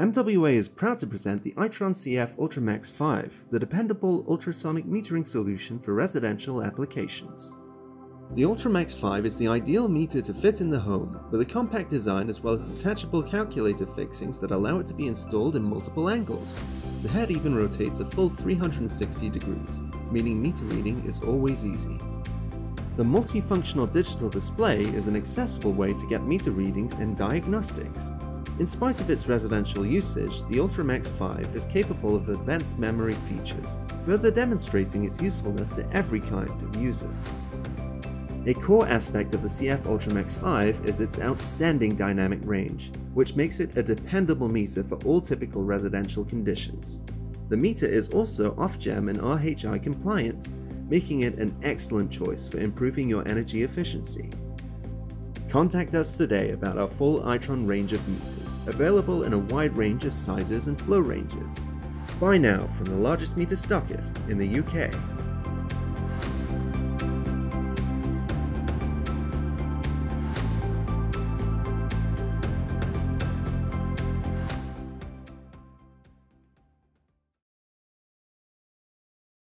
MWA is proud to present the Itron CF UltraMaxx 5, the dependable ultrasonic metering solution for residential applications. The UltraMaxx 5 is the ideal meter to fit in the home, with a compact design as well as detachable calculator fixings that allow it to be installed in multiple angles. The head even rotates a full 360 degrees, meaning meter reading is always easy. The multifunctional digital display is an accessible way to get meter readings and diagnostics. In spite of its residential usage, the UltraMaxx 5 is capable of advanced memory features, further demonstrating its usefulness to every kind of user. A core aspect of the CF UltraMaxx 5 is its outstanding dynamic range, which makes it a dependable meter for all typical residential conditions. The meter is also Ofgem and RHI compliant, making it an excellent choice for improving your energy efficiency. Contact us today about our full Itron range of meters, available in a wide range of sizes and flow ranges. Buy now from the largest meter stockist in the UK.